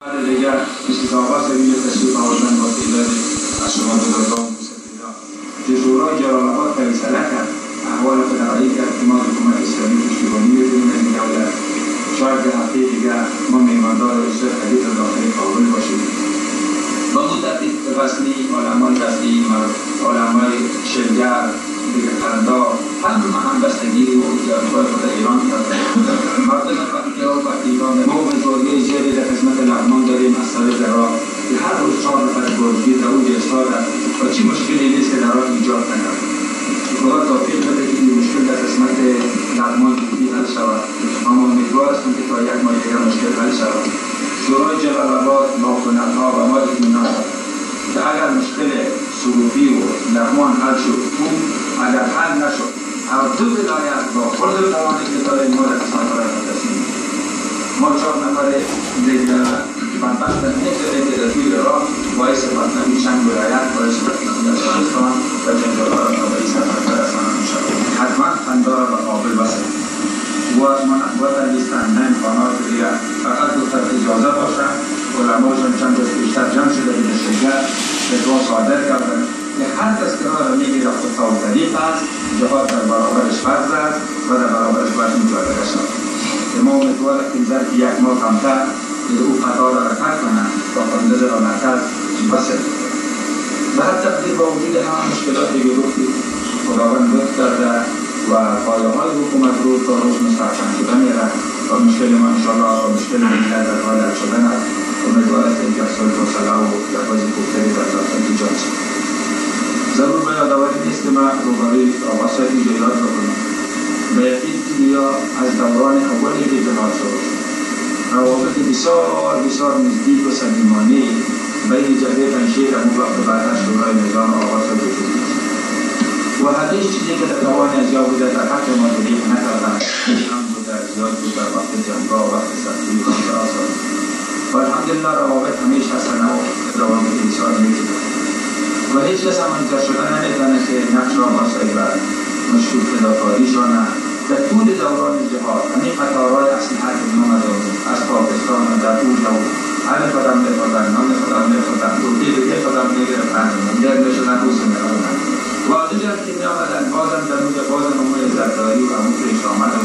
دیگر مثل آقا سبیل تشریف آوردن با از شما بزرگان سفیدان که شورای جلال آباد فیصله کرد. که اعتماد حکومت اسلامی پشتیبانی بدون این دولت شاید به هفته دیگر ما میماندار رسول حدیث داخل کابل باشیم با مدت فصلی علمان دستی علمای شلگر دیگر قرندار هم بستگی و جانبای خود ایران مردم و فقیران ما بزرگی زیادی در خدمت لغمان داریم از طریق راه. که هر روز چهار نفر گرگی در اون ایستاده و چی مشکلی نیست که در راه ایجاد نکرد. خدا توفیق بده که این مشکل در قسمت لغمان حل شود. اما امیدوار هستم که تا یک ماه دیگر مشکل حل شود. شورای جلال آباد با و ما اطمینان که اگر مشکل سلوکی و لغمان حل شد اون اگر حل نشد هر دو ولایت با خود توانی که داریم ما در قسمت را تصمیم ما چهار نفر دیگر بدبخت نمی‌تونیم که در توی راه باعث بدنامی چند ولایت باعث بدنامی افغانستان و به این سفر برسانم می‌شود حتما خندار و قابل بسه و و در لیست نه امکانات دیگر فقط طرف اجازه باشد علماشان چند روز بیشتر جمع شده به شرکت فتوا صادر کردن که هر کس که را می‌گیره خود طریق است جهاد در برابرش فرض و در برابرش باید مجادله که ما امیدوارم که ظرف یک ماه کمتر که او خطا را رفت کنند و خانده را مرکز به هر تقدیر با وجود همه مشکلات گروهی خداوند لطف کرده و پایه های حکومت رو تا روز مستحکم شده میره و مشکل ما انشاءالله و مشکل ملت در حال حل شدن است. امیدوارم که یک صلح و صلاح و یک بازی پختری در داخل ایجاد شد ضرور به یادآوری نیست که من روبروی آقا صاحب روابط بسیار بسیار نزدیک و صمیمانه بین جبهه پنشیر و وقت بعد از شورای نظام صاحب وجود و هر چیزی که در توان از یا بوده در حق ما تلیف نکردن هم بوده زیاد بود در وقت جنگا و وقت سختی و آسان و الحمدلله روابط همیشه حسنه و روابط بسیار نیکی و هیچ کس هم انتر شده نمی‌تونه که نقش آقا صاحب مشکوک فداکاریشان در طول دوران جهاد همین قطارهای همه خودم میخوردن نام خودم میخوردن روحی به خودم می‌گرفتن در می‌شدن روز میخوردن و دیگر که میآمدن بازم در اونجا بازم امو عزتداری و امو پیش آمد و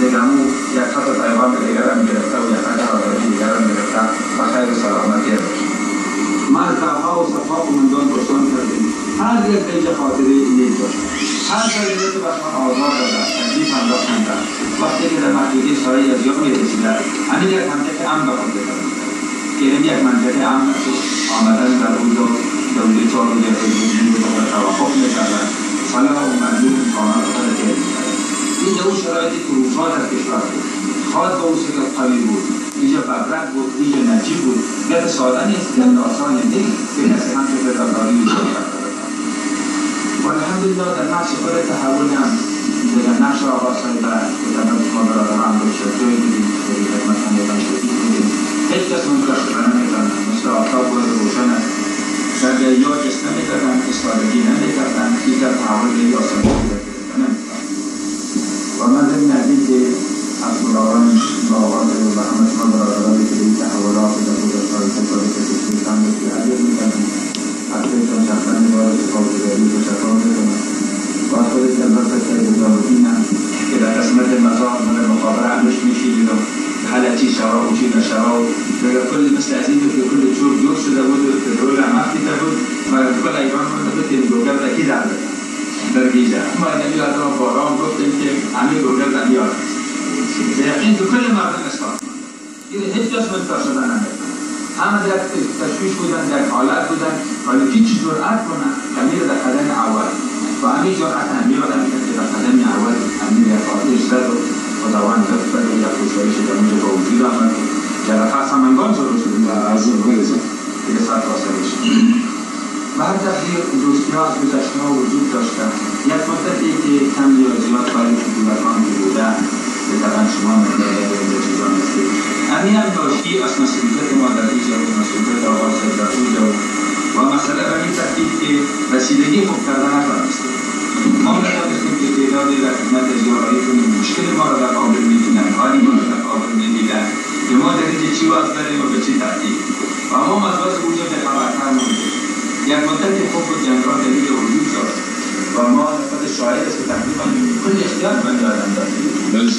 دیگه امو یک خط پیغام دیگر هم گرفته و یک خط حاضری دیگر هم گرفته و خیر و سلامتی باشه من کعبه و صفا قماندان کشتان کردیم هر یک اینجا خاطره نیک داشت هر کلمه که بشمان آزاد داده تکلیف هم داشتند وقتی که در محدودی سایی از یا می‌رسیده همین یک منطقه امن به خود این یک منطقه امن آمدن در اونجا دولی چهار حضوری به طور توقف می‌کردن صلاح و منظور امکانات خود می‌کردن اینجا اون شرایطی که روزها در کشور بود خواهد به اون شکل قوی بود اینجا ببرک بود اینجا نجیب بود گفت ساده نیست گفت آسانی نیست که کسی هم که کرده و الحمدلله در نقش خود تحول هم آقا در نقش رو شکلی بودیم که بودیم هیچ کس منکر شده نمی‌کنن مثل آفتاب بود روشن است در یا جس نمی‌کردن استادگی نمی‌کردن دیگر تحول به نمی‌کنن و من ضمن از این که از خداوند با آقا صاحب و همه شما برادرانی که این تحولات در گذشتههای تکاری که تشکیل هم که عجب می‌کنن حقیقتان شخصا باید اتفاق دیگری تشکر می‌کنم و از خود جلبت سید جلالدین که در قسمت مزار من مقابره همش میشیدید و حالتي شراو وشينا شراو. كل بس عايزين في كل شهور جورش ده بده الرولع ما في تاكل ما كل أيام ما بدي الجوجل أكيد على درجيزة ما نبي هذا فرام قلت يمكن عمي جوجل ديار أنتوا كل ما في نسمع إذا هيك جاش من فرشة أنا همه در تشویش بودن در حالت بودن ولی هیچ جرأت کنن کمیر در قدم أول. و همین جرأت هم میادن که در قدم أول. همین در قاطع شد خداوند و خوشایش در اونجا با وجود آمد. جلقه سمنگان شروع شد. از این گریزم دیگه واصله شد و هر تقدیر دوستی ها از گذشته ها وجود داشته یک مدتی که کم یا زیاد برای کدولتان که به طبعا شما به چیزان هستید همین هم داشتی از مسئولیت ما در اینجا و مسئولیت آقا صاحب در و مسئله به این ترتیب که رسیدگی خوب کردن اليانفرد ليجي واليوكا ضمان قد الشعيرة تحقيقا كل اختيار من لا يندم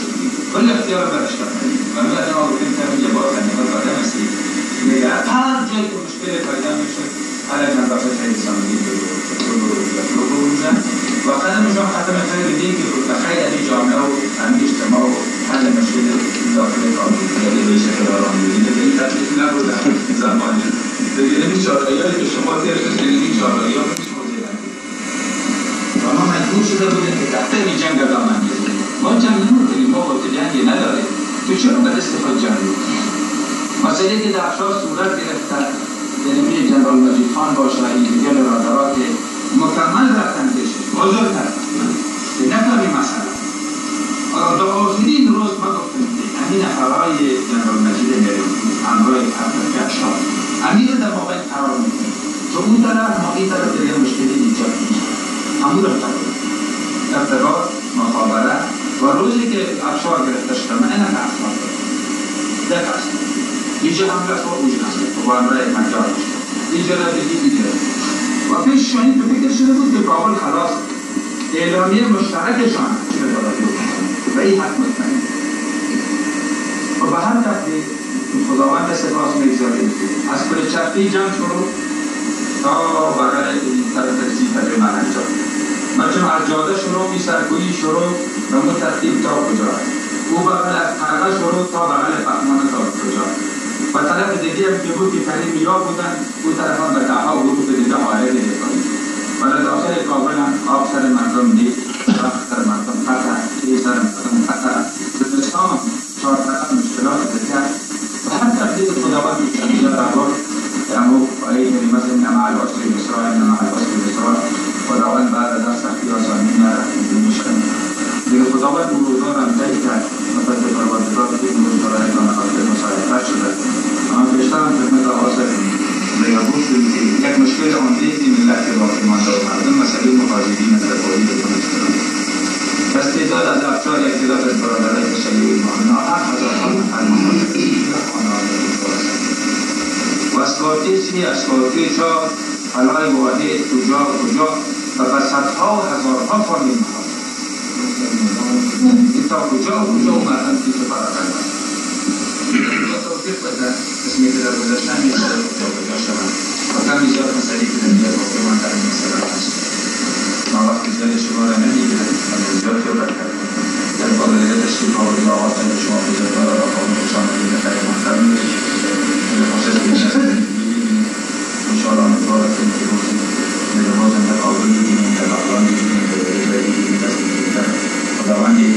كل اختيار من الاشتاق اما أنا أقول لك من جبار ان يبقى ده مسيح نجاح هل جاي المشكلة فايده مش على ان بقى في الصميم وقد مش حتى ما خير ديك تخيل ان جامعه عم يجتمعوا حل مشكله الداخليه القانونيه اللي بيشكلها رامي اللي بيتكلم لا زمان دیگه نمی چارایی که شما ترشت نمی چارایی ها نمی و ما مجبور شده بودیم که این جنگ ادامه بدیم ما جنگ نمی‌کنیم ما با جنگی نداریم. تو چرا به دست خود جنگ مسئله که در افشار صورت گرفته یعنی جنرال مجید خان باشه این دیگر برادرات مکمل رفتن کشش بزرگ کردن که نفهمی مسئله. تا آخرین این طرف دیگه مشکلی ایجاد میشه همون رو ارتباط مخابره و روزی که افشار گرفته شده من اینم اصلا یک اصلا اینجا هم رفت و اونجا هست و همراه مجال اینجا را دیدی اینجا و پیش شاهین تو فکر شده بود که کابل خلاص. اعلامیه مشترکشان و این حق مطمئن و به هر تقدیر خداوند سپاس می‌گذاریم. از پل چرخی جنگ شروع. بغل طرف تجزیه تجربه من انجام مجمع از جاده شروع می سرکویی شروع و مو ترتیب تا کجا؟ او بغل از قرقه شروع تا بغل پهمان تا کجا؟ و طرف دیگه هم که بود که کریم یا بودن او طرف هم به دعا و بود دیگه آره دیگه کنید و در داخل کابل هم آب سر مردم دید رفت سر مردم قطع ای سر مردم قطع زمستان چهار طرف مشکلات دیگر و هر تقدیر خداوند مشکلات را يعمر عليه بمثلنا مع العسر يسرا ان مع العسر يسرا ودعوان بعد ذا صحيح وصامنا بمشكل للخطابات مرورة متأكدة مثل الفربطات في مرورة لما قصدت مصالح تشتغل أما بيشتغل في المتواصل ليبص كانت مشكلة عمدتي من الأكل وفي المنطقة ضمن مسائل المقاصدين التكوين بس تقدر الأفكار اختلاف الفرادات الشيء المعنى حق حق المنطقة و اسواتی چی؟ اسواتی چا حلای واحد کجا کجا؟ و پس صدها و هزارها فامیل مهاجر تا کجا کجا مردم که چه برادر توفیق بده اسمی که در گذشته همیشه جا کجا شوند و کمی زیاد مسئله که در واقع من در در در بحران بگیریم در دیگه بگیریم دست بگیریم خداوند یک